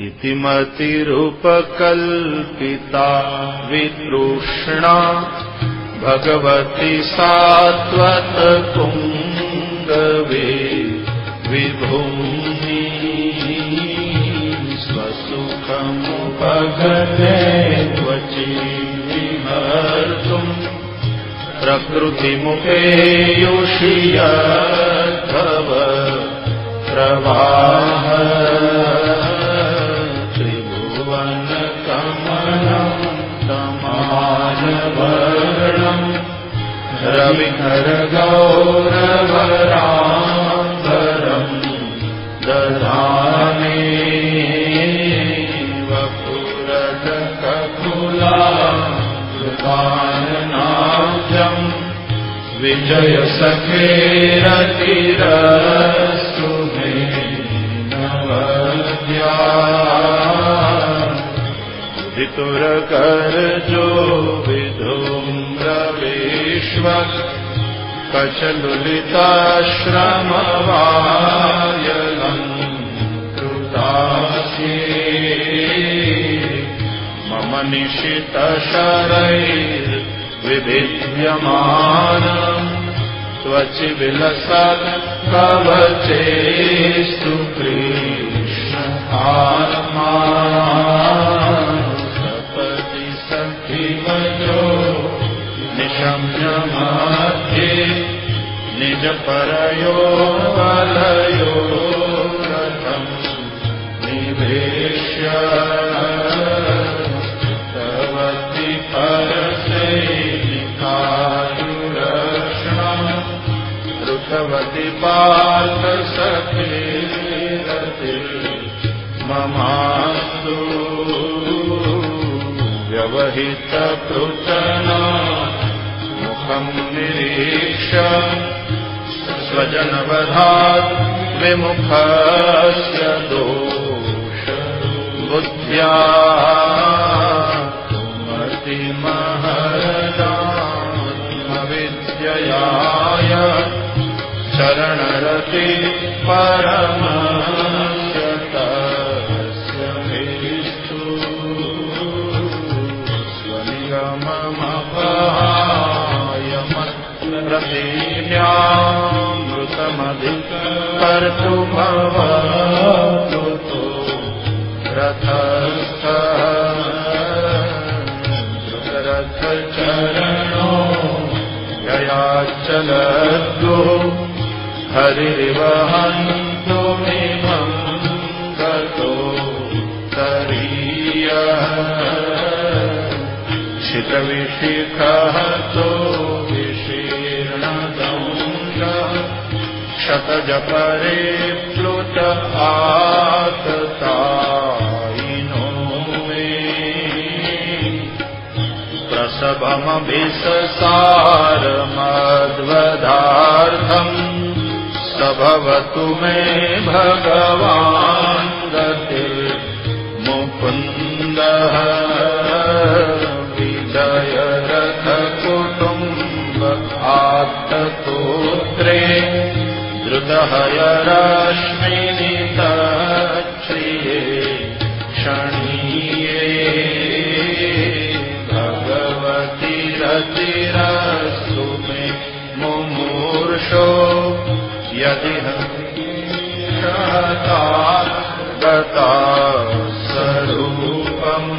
इति मतिरुपकल्पिता वितृष्णा। भगवति सात्वतपुङ्गवे विभूमि स्वसुखमुपगते त्वचि विहर्तुम् प्रवाह। कमलम् समाजभरणम् रविहरगौरवराम्बरम् दधामे ऋतुरकरजो विधूम्रवेश्व कचलुलिताश्रमवायलम् कृतास्ये मम निशितशरैर्विभिद्यमानम् त्वचि विलसत् कवचेस्तु निजपरयो बलयो रथम् निवेश्य तवति परसेनिकायुरक्ष्णम् ऋतवति पार्थसखेरति ममास्तु व्यवहितपृतना मुखम् निरीक्ष स्वजनवधात् विमुखस्य दोष। बुद्ध्या मतिमहरदात्मविद्ययाय चरणरति परमस्य तस्य स्वनिगममपायमत्रतीम्यामृतमधिकर्तुमवतु रथस्थ रथचरणो ययाचलद्गो हरिरिवहन्तु मिमम् गतो तरीयः। शितविशिखः शतजपरे प्लुत आततायिनो मे प्रसभमभिससारमध्वधार्थम् स भवतु मे भगवान् द्रुतहयरश्मिनितच्छ्रिये क्षणीये भगवतिरतिरस्तु मे मुमूर्षो यदि हता गता स्वरूपम्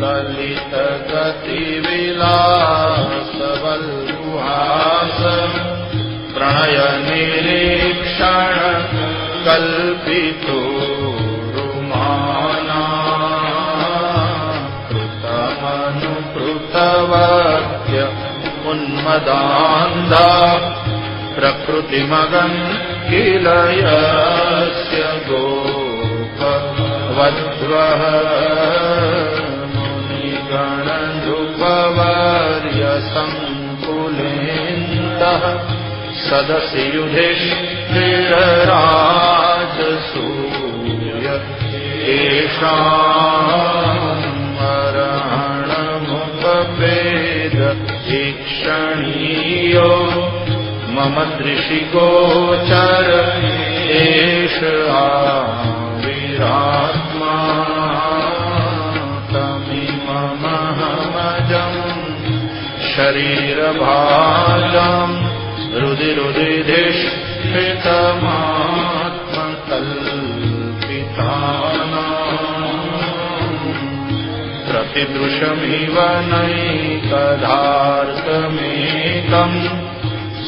ललितगतिविलासवल्गुहास प्रणयनिरीक्षण कल्पितो रुमाना कृतमनुकृतवत्य उन्मदान्धा प्रकृतिमगन् किल यस्य गोपवद्वः मुनिगणनृपवर्यसङ्कुलेन्दः सदसि युधिराजसूर्य एषा मरणमुखपेद क्षणीयो मम दृशिगोचर एष वीरात्मा तमिममहमजम् शरीरभाजम् हृदि प्रतिदृशमिव नैकदार्थमेकम्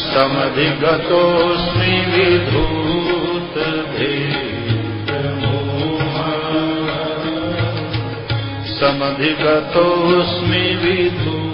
समधिगतोऽस्मि विधूत समधिगतोऽस्मि विधूत